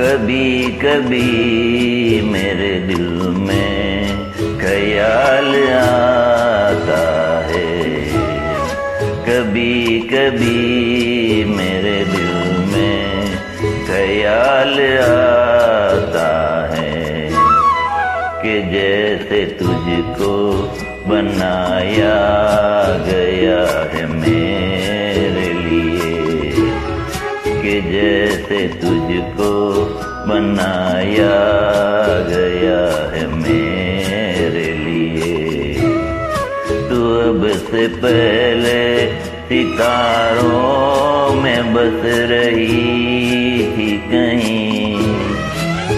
کبھی کبھی میرے دل میں خیال آتا ہے۔ کبھی کبھی میرے دل میں خیال آتا ہے کہ جیسے تجھ کو بنایا تجھ کو بنایا گیا ہے میرے لیے۔ تو اب سے پہلے ستاروں میں بس رہی تھی کہیں۔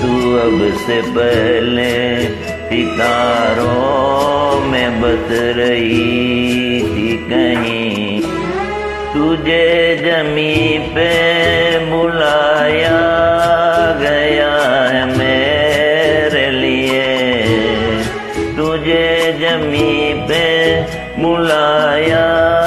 تو اب سے پہلے ستاروں میں بس رہی تھی کہیں۔ تجھے جمی پہ بلایا گیا ہے میرے لیے۔ تجھے جمی پہ بلایا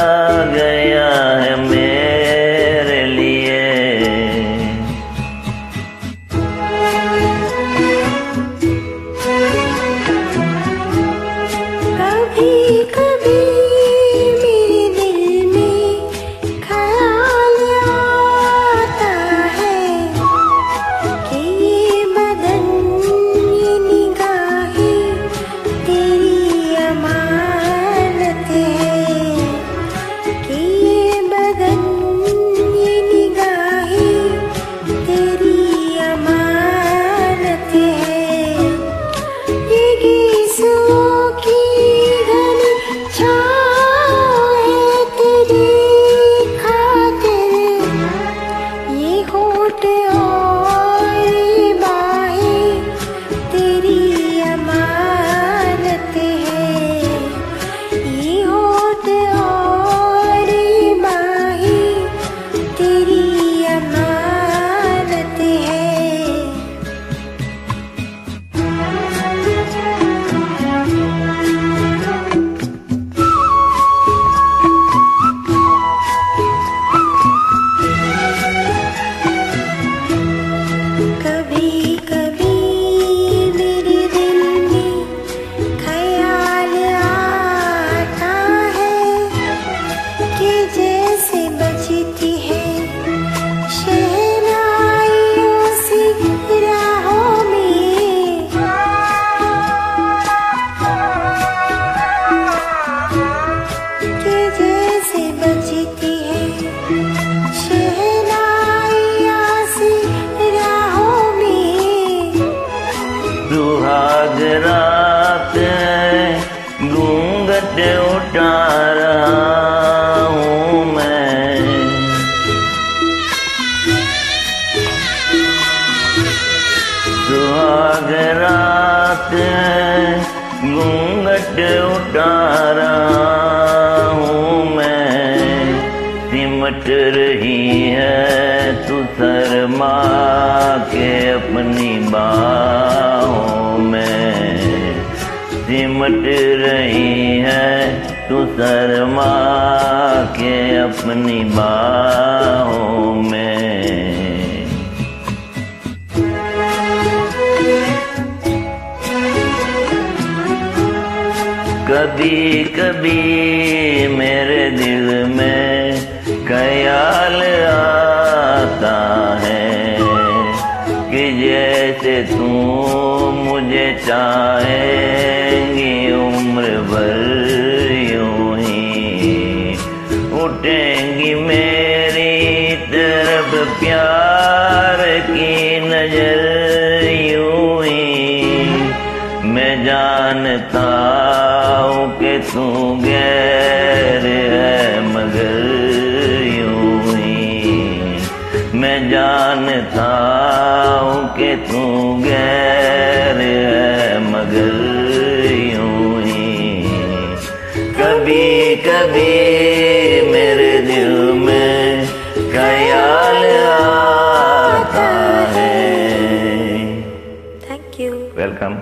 گونگٹ اٹھا رہا ہوں میں۔ سہاگ رات گونگٹ اٹھا رہا ہوں میں۔ سمٹ رہی ہے تو سرما کے اپنی سمٹ رہی ہے، تو سرما کے اپنی باہوں میں۔ کبھی کبھی میرے دل میں خیال آتا ہے کہ جیسے تم مجھے چاہیں جانتا ہوں کہ تو غیر ہے مگر یوں ہی۔ میں جانتا ہوں کہ تو غیر ہے مگر یوں ہی۔ کبھی کبھی میرے دل میں خیال آتا ہے۔ Thank you welcome